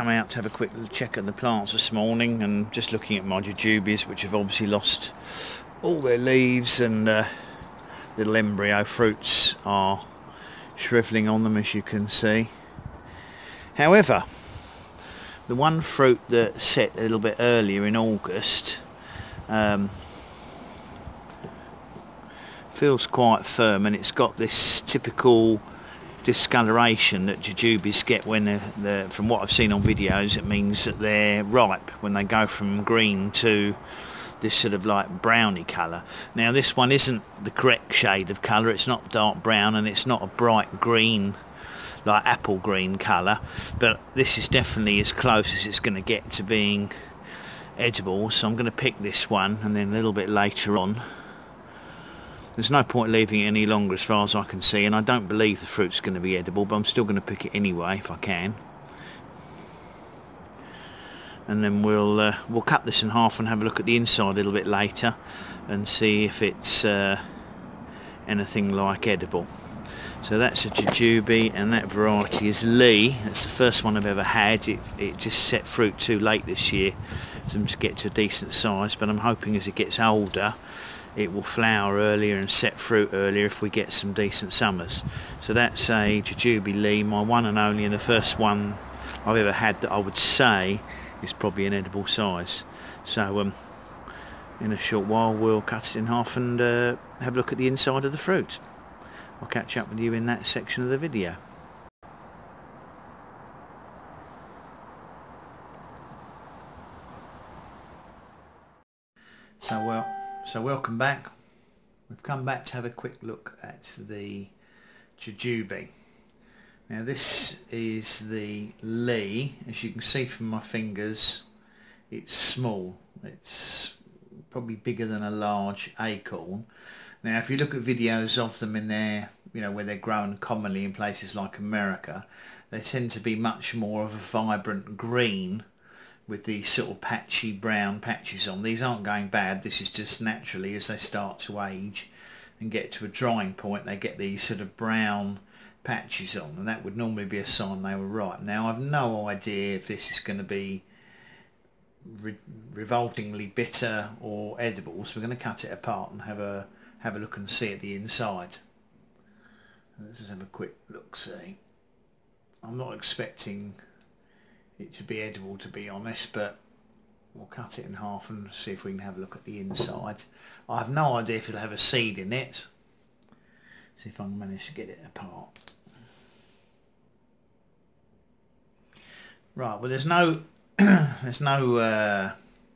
come out to have a quick check at the plants this morning and just looking at my jujubes which have obviously lost all their leaves and uh, little embryo fruits are shriveling on them as you can see. However, the one fruit that set a little bit earlier in August um, feels quite firm and it's got this typical discoloration that jujubes get when they're, they're, from what I've seen on videos it means that they're ripe when they go from green to this sort of like browny colour. Now this one isn't the correct shade of colour, it's not dark brown and it's not a bright green like apple green colour but this is definitely as close as it's going to get to being edible so I'm going to pick this one and then a little bit later on there's no point leaving it any longer as far as I can see and I don't believe the fruit's going to be edible but I'm still going to pick it anyway if I can. And then we'll uh, we'll cut this in half and have a look at the inside a little bit later and see if it's uh, anything like edible. So that's a jujube and that variety is Lee. That's the first one I've ever had. It, it just set fruit too late this year for them to get to a decent size but I'm hoping as it gets older it will flower earlier and set fruit earlier if we get some decent summers so that's a jujube Lee my one and only and the first one I've ever had that I would say is probably an edible size. So um, in a short while we'll cut it in half and uh, have a look at the inside of the fruit. I'll catch up with you in that section of the video. So well, so welcome back. We've come back to have a quick look at the jujube. Now this is the Lee, as you can see from my fingers, it's small. It's probably bigger than a large acorn. Now if you look at videos of them in there, you know, where they're grown commonly in places like America, they tend to be much more of a vibrant green with these sort of patchy brown patches on. These aren't going bad, this is just naturally as they start to age and get to a drying point, they get these sort of brown patches on and that would normally be a sign they were ripe. Now I've no idea if this is going to be re revoltingly bitter or edible so we're going to cut it apart and have a have a look and see at the inside. Let's just have a quick look see. I'm not expecting it to be edible to be honest but we'll cut it in half and see if we can have a look at the inside. I have no idea if it'll have a seed in it See if I can manage to get it apart. Right, well there's no there's no uh,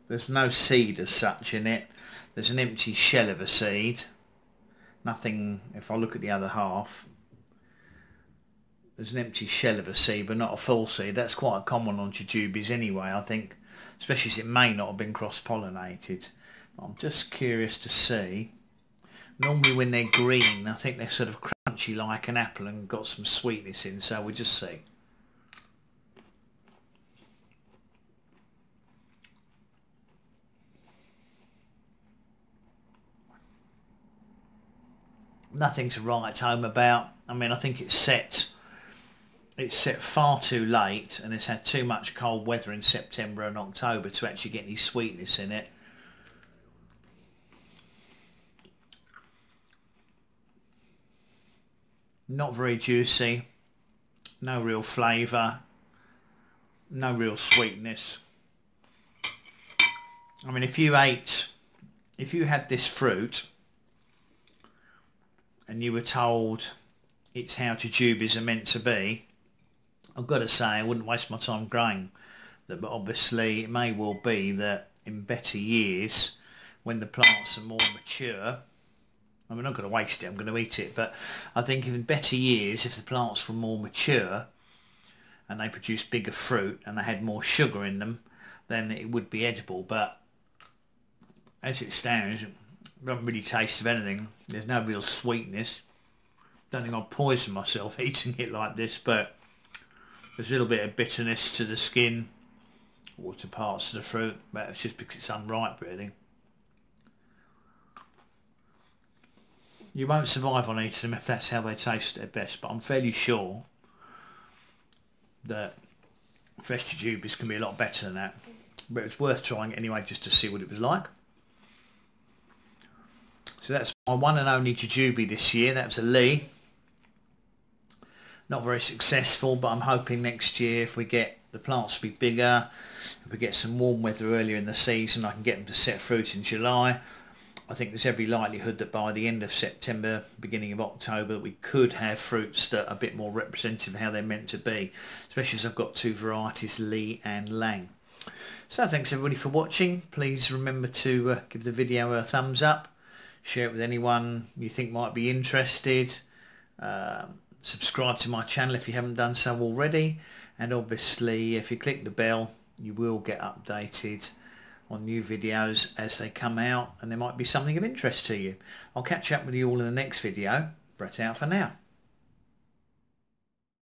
there's no seed as such in it. There's an empty shell of a seed. Nothing if I look at the other half. There's an empty shell of a seed but not a full seed. That's quite common on jujubes anyway I think. Especially as it may not have been cross-pollinated. I'm just curious to see normally when they're green I think they're sort of crunchy like an apple and got some sweetness in so we'll just see nothing to write home about I mean I think it's set it's set far too late and it's had too much cold weather in September and October to actually get any sweetness in it. Not very juicy, no real flavour, no real sweetness. I mean, if you ate, if you had this fruit and you were told it's how jujubes are meant to be, I've got to say I wouldn't waste my time growing that, but obviously it may well be that in better years, when the plants are more mature, I'm not going to waste it, I'm going to eat it. But I think in better years, if the plants were more mature and they produced bigger fruit and they had more sugar in them, then it would be edible. But as it stands, I don't really taste of anything. There's no real sweetness. Don't think I'll poison myself eating it like this, but there's a little bit of bitterness to the skin or to parts of the fruit, but it's just because it's unripe really. You won't survive on eating them if that's how they taste at best, but I'm fairly sure that fresh jujubes can be a lot better than that. But it's worth trying anyway just to see what it was like. So that's my one and only jujube this year. That was a Lee. Not very successful, but I'm hoping next year if we get the plants to be bigger, if we get some warm weather earlier in the season, I can get them to set fruit in July. I think there's every likelihood that by the end of September, beginning of October, we could have fruits that are a bit more representative of how they're meant to be, especially as I've got two varieties, Lee and Lang. So thanks everybody for watching. Please remember to uh, give the video a thumbs up, share it with anyone you think might be interested. Um, subscribe to my channel if you haven't done so already and obviously if you click the bell you will get updated on new videos as they come out and there might be something of interest to you. I'll catch up with you all in the next video. Brett out for now.